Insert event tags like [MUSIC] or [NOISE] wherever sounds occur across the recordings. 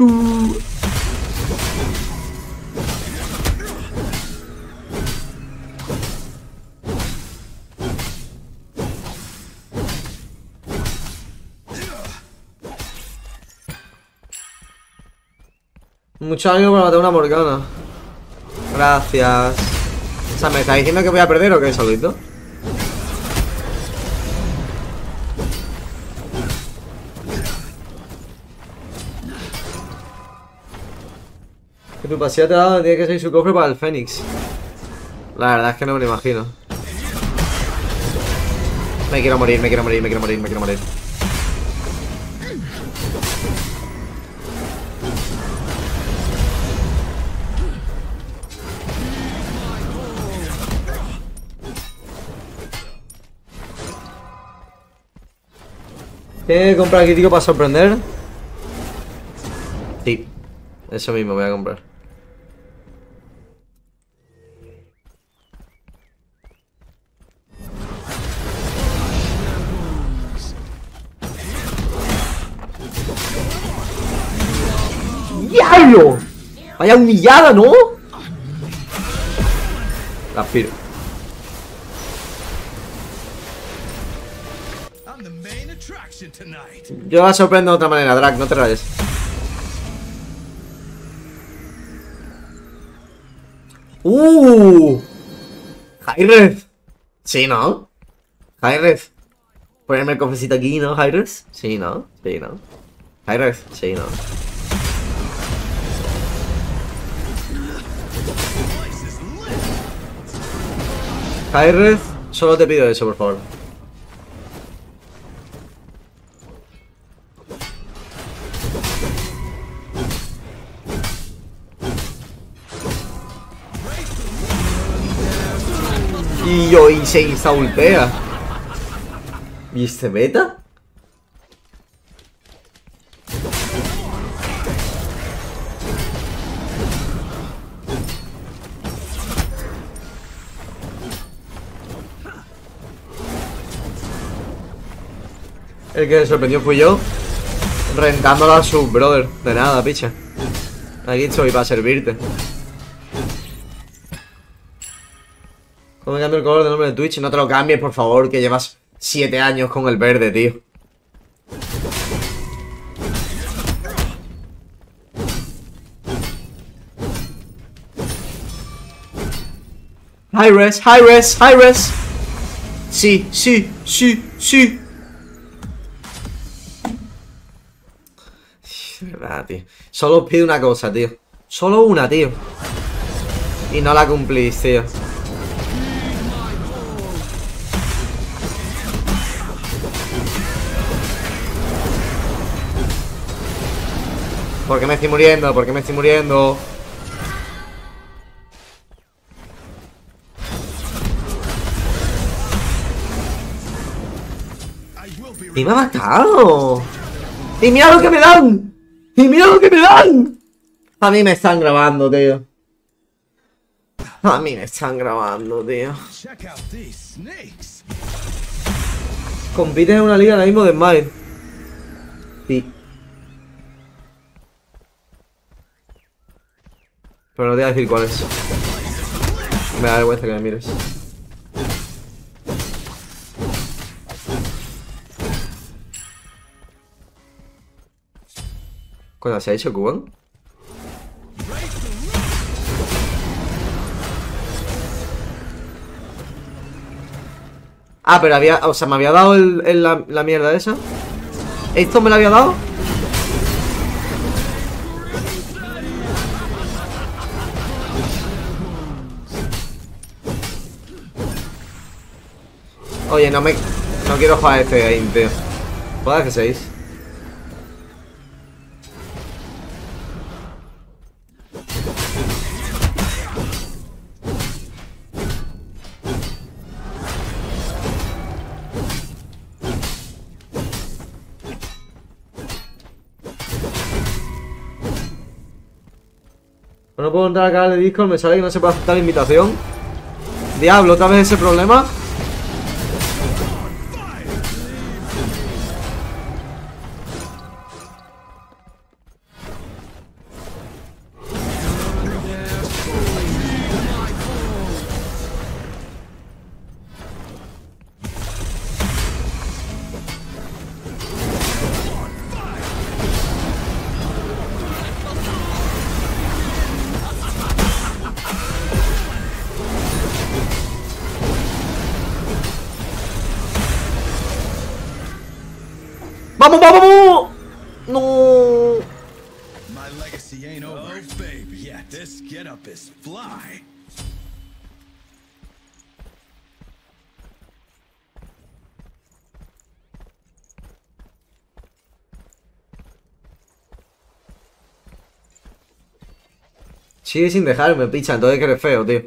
Chu. Mucho ánimo para matar una Morgana. Gracias. O sea, ¿me está diciendo que voy a perder o qué, saludito? Ha dado tiene que ser su cofre para el Fénix. La verdad es que no me lo imagino. Me quiero morir, me quiero morir, me quiero morir, me quiero morir. ¿Qué comprar crítico para sorprender? Sí, eso mismo voy a comprar. Vaya humillada, ¿no? La tonight. Yo la sorprendo de otra manera, Drac, no te rayes. ¡Uh! Jairez. Sí, ¿no? Jairez. Ponerme el cofrecito aquí, ¿no, Jairez? Sí, ¿no? Sí, ¿no? Jairez. Sí, ¿no? Jairez, solo te pido eso, por favor. Y yo hice esa ulpea. ¿Y este beta? El que me sorprendió fui yo. Rentándola a su brother. De nada, picha. Aquí estoy para servirte. ¿Cómo el color del nombre de Twitch? No te lo cambies, por favor, que llevas 7 años con el verde, tío. High res, high res, high res. Sí, sí, sí, sí. Verdad, tío. Solo os pido una cosa, tío. Solo una, tío. Y no la cumplís, tío. ¿Por qué me estoy muriendo? ¿Por qué me estoy muriendo? ¡Y me ha matado! ¡Y mira lo que me dan! ¡Y mira lo que me dan! A mí me están grabando, tío. A mí me están grabando, tío. Check out these snakes. Compite en una liga ahora mismo de Smile. Sí. Pero no te voy a decir cuál es. Me da vergüenza que me mires. ¿Cuándo se ha hecho Cuban? Ah, pero había. O sea, me había dado la, la mierda esa. ¿Esto me lo había dado? Oye, no me. No quiero jugar este game, tío. ¿Puedo que 6? No puedo entrar al canal de Discord, me sale que no se puede aceptar la invitación. Diablo, otra vez ese problema. ¡Vamos, vamos, vamos! ¡No! My legacy ain't over. Oh, baby. Yeah, this getup is fly. Sigue sin dejarme, picha, entonces que eres feo, tío.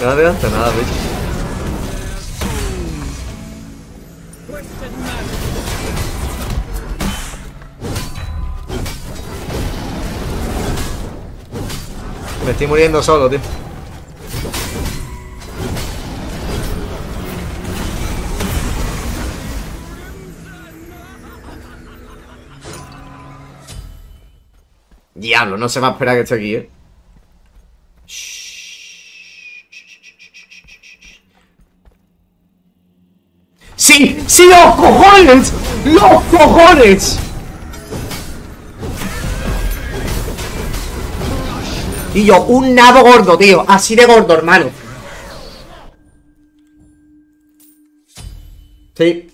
No hace nada, bicho. Me estoy muriendo solo, tío. Diablo, no se va a esperar que esté aquí, eh. ¡Sí! ¡Sí, los cojones! ¡Los cojones! Y yo, un nabo gordo, tío. Así de gordo, hermano. Sí.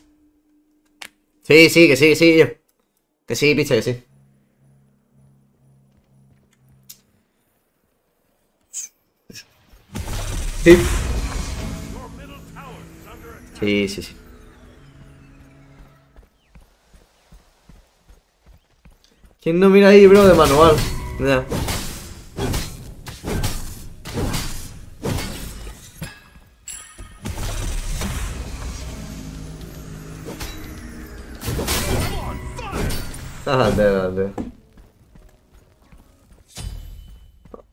Sí, sí, que sí, que sí. Que sí, picha, que sí. Sí. Sí, sí, sí. ¿Quién no mira ahí, bro, de manual? Ya. Dale, dale.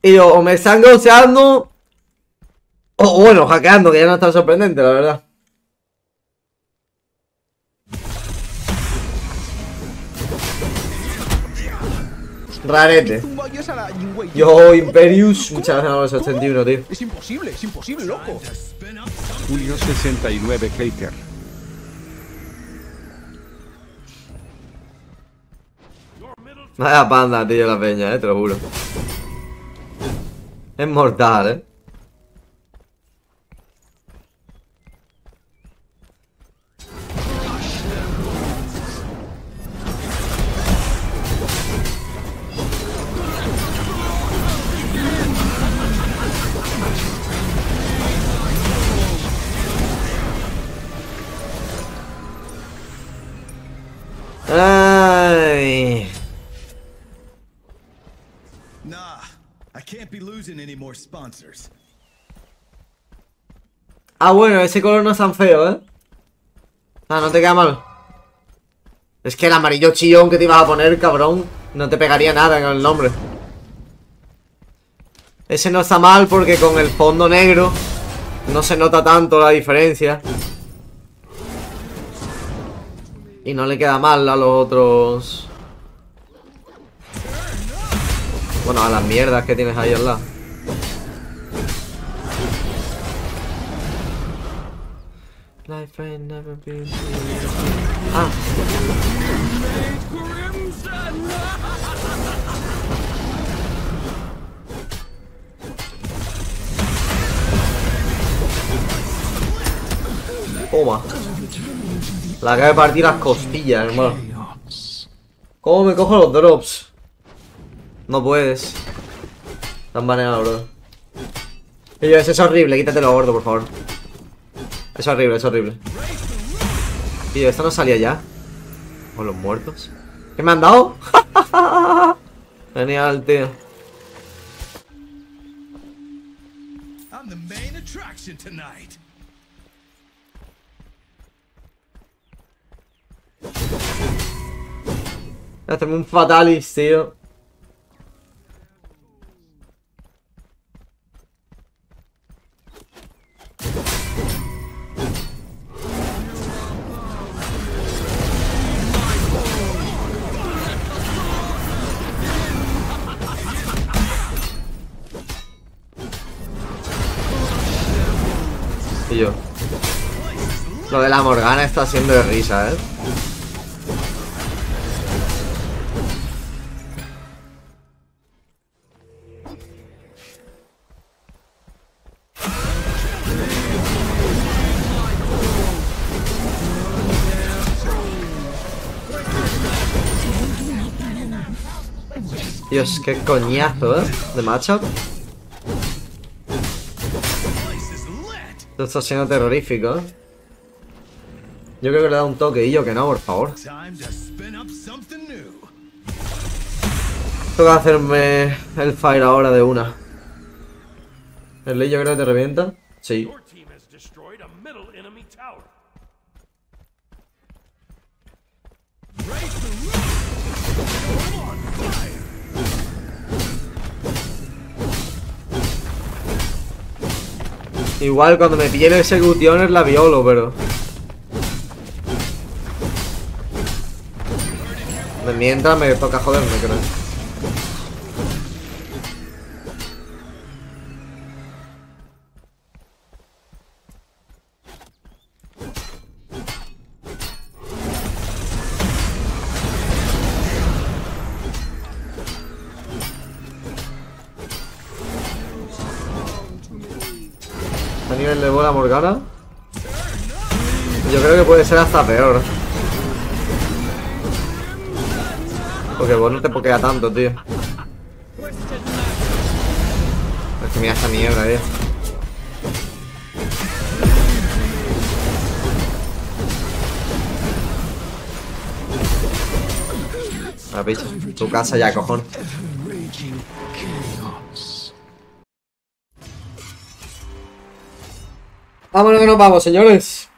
Y yo, o me están goceando. O bueno, hackeando, que ya no está sorprendente, la verdad. Rarete. A. Yo, Imperius, muchas gracias por los 81, tío. Es imposible, es imposible, loco. Julio 69 Hater. Vaya panda, tío, la peña, eh, te lo juro. Es mortal, eh. Ah, bueno, ese color no es tan feo, ¿eh? Ah, no te queda mal. Es que el amarillo chillón que te ibas a poner, cabrón, no te pegaría nada en el nombre. Ese no está mal porque con el fondo negro no se nota tanto la diferencia. Y no le queda mal a los otros... Bueno, a las mierdas que tienes ahí al lado. Ah. Toma. La acaba de partir las costillas, hermano. ¿Cómo me cojo los drops? No puedes. Están baneados, bro. Y yo, ese es horrible, quítatelo gordo, por favor. Es horrible, es horrible. Tío, ¿esto no salía ya? ¿O los muertos? ¿Qué me han dado? [LAUGHS] Genial, tío. Hacerme un fatalis, tío. Lo de la Morgana está siendo de risa, ¿eh? Dios, qué coñazo, ¿eh? De matchup. Esto está siendo terrorífico. Yo creo que le da un toque y yo que no, por favor. Time to spin up something new. Tengo que hacerme el fire ahora de una. ¿El ley yo creo que te revienta? Sí. Igual cuando me pille el executioner la violo, pero... Mientras me toca joderme, creo. A nivel de bola Morgana. Yo creo que puede ser hasta peor. Porque vos no te pokea tanto, tío. Es que mira esta mierda, tío. La picha. Tu casa ya, cojón. Vámonos que nos vamos, señores.